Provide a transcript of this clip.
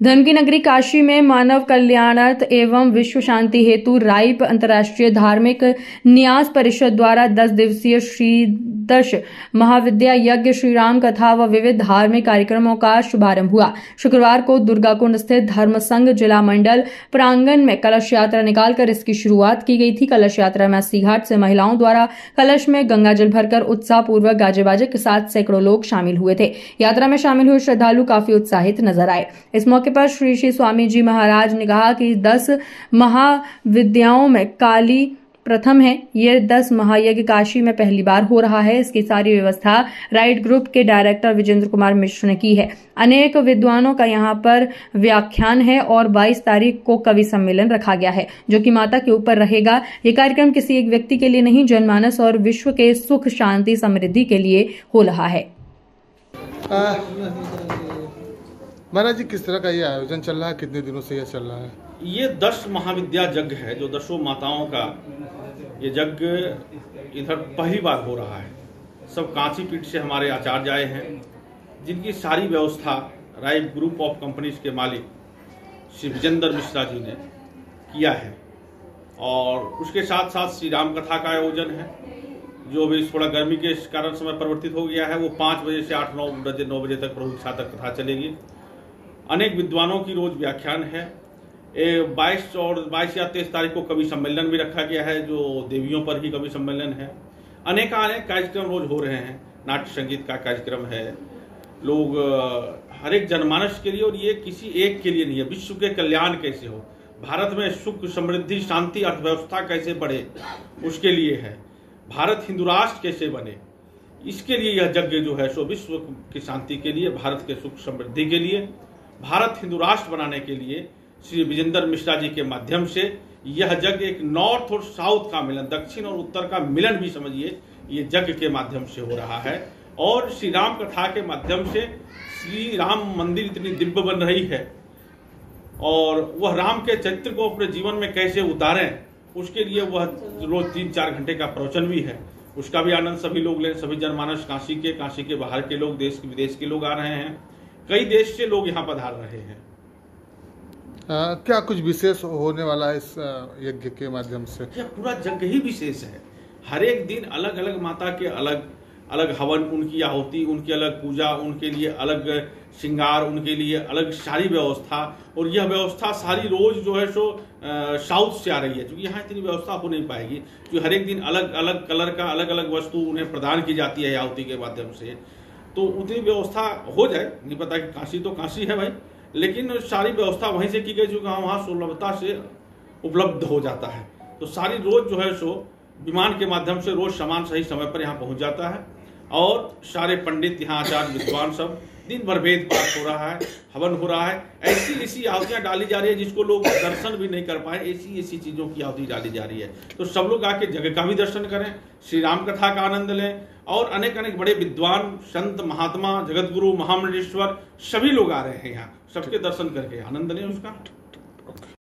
धर्म की नगरी काशी में मानव कल्याणार्थ एवं विश्व शांति हेतु राइप अंतर्राष्ट्रीय धार्मिक न्यास परिषद द्वारा 10 दिवसीय श्री दश महाविद्या यज्ञ श्री राम कथा व विविध धार्मिक कार्यक्रमों का शुभारंभ हुआ। शुक्रवार को दुर्गाकुंड स्थित धर्म संघ जिला मंडल प्रांगण में कलश यात्रा निकालकर इसकी शुरुआत की गई थी। कलश यात्रा में सीघाट से महिलाओं द्वारा कलश में गंगा जल भरकर उत्साह पूर्वक गाजे बाजे के साथ सैकड़ों लोग शामिल हुए थे। यात्रा में शामिल हुए श्रद्धालु काफ़ी उत्साहित नज़र आए। इस मौके पर श्री श्री स्वामी जी महाराज ने कहा कि दस महाविद्याओं में काली प्रथम है। ये दस महायज्ञ काशी में पहली बार हो रहा है। इसकी सारी व्यवस्था राइट ग्रुप के डायरेक्टर विजेंद्र कुमार मिश्र ने की है। अनेक विद्वानों का यहाँ पर व्याख्यान है और 22 तारीख को कवि सम्मेलन रखा गया है जो कि माता के ऊपर रहेगा। ये कार्यक्रम किसी एक व्यक्ति के लिए नहीं जनमानस और विश्व के सुख शांति समृद्धि के लिए हो रहा है। आ, महाराज जी, किस तरह का ये आयोजन चल रहा है? कितने दिनों से यह चल रहा है? ये दस महाविद्या यज्ञ है, जो दसों माताओं का ये यज्ञ इधर पहली बार हो रहा है। सब कांची पीठ से हमारे आचार्य आए हैं। जिनकी सारी व्यवस्था राय ग्रुप ऑफ़ कंपनीज़ के मालिक श्री विजेंद्र मिश्रा जी ने किया है। और उसके साथ साथ श्री राम कथा का आयोजन है, जो भी थोड़ा गर्मी के कारण समय परिवर्तित हो गया है। वो पाँच बजे से आठ, नौ बजे नौ बजे तक प्रभु छात्र कथा चलेगी। अनेक विद्वानों की रोज व्याख्यान है। बाईस और बाईस या तेईस तारीख को कवि सम्मेलन भी रखा गया है, जो देवियों पर ही कवि सम्मेलन है। अनेक अनेक कार्यक्रम रोज हो रहे हैं। नाट्य संगीत का कार्यक्रम है। लोग हर एक जनमानस के लिए और ये किसी एक के लिए नहीं है। विश्व के कल्याण कैसे हो? भारत में सुख, समृद्धि, शांति, अर्थव्यवस्था कैसे बढ़े? उसके लिए है। भारत हिंदू राष्ट्र कैसे बने? इसके लिए यह यज्ञ जो है, सो विश्व की शांति के लिए, भारत के सुख, समृद्धि के लिए। भारत हिंदू राष्ट्र बनाने के लिए श्री विजेंद्र मिश्रा जी के माध्यम से यह यज्ञ एक नॉर्थ और साउथ का मिलन, दक्षिण और उत्तर का मिलन भी समझिए, ये यज्ञ के माध्यम से हो रहा है। और श्री राम कथा के माध्यम से श्री राम मंदिर इतनी दिव्य बन रही है। और वह राम के चरित्र को अपने जीवन में कैसे उतारें, उसके लिए वह रोज तीन चार घंटे का प्रवचन भी है। उसका भी आनंद सभी लोग लें, सभी जनमानस, काशी के काशी के बाहर के लोग, देश विदेश के लोग आ रहे हैं। कई देश से लोग यहाँ पधार रहे हैं। आ, क्या कुछ विशेष होने वाला है इस यज्ञ के माध्यम से? यह पूरा यज्ञ ही विशेष है। हर एक दिन अलग अलग माता के अलग अलग हवन उनकी आहुति उनकी अलग पूजा उनके लिए अलग श्रृंगार उनके लिए अलग सारी व्यवस्था और यह व्यवस्था सारी रोज जो है सो साउथ से आ रही है क्योंकि यहाँ इतनी व्यवस्था हो नहीं पाएगी क्योंकि हर एक दिन अलग अलग कलर का अलग अलग वस्तु उन्हें प्रदान की जाती है आहुति के माध्यम से। तो उतनी व्यवस्था हो जाए, नहीं पता कि काशी तो काशी है भाई, लेकिन सारी व्यवस्था वहीं से की गई चूँकि वहाँ सुलभता से उपलब्ध हो जाता है। तो सारी रोज जो है सो, विमान के माध्यम से रोज सामान सही समय पर यहाँ पहुँच जाता है। और सारे पंडित, यहाँ आचार्य, विद्वान सब दिन भर वेद पाठ हो रहा है, हवन हो रहा है, ऐसी ऐसी आहुतियाँ डाली जा रही है जिसको लोग दर्शन भी नहीं कर पाए, ऐसी ऐसी चीज़ों की आहुति डाली जा रही है। तो सब लोग आके जगह का भी दर्शन करें, श्री राम कथा का आनंद लें और अनेक अनेक बड़े विद्वान, संत, महात्मा जगत गुरु महामंडेश्वर सभी लोग आ रहे हैं यहाँ। सबके दर्शन करके आनंद लें उसका।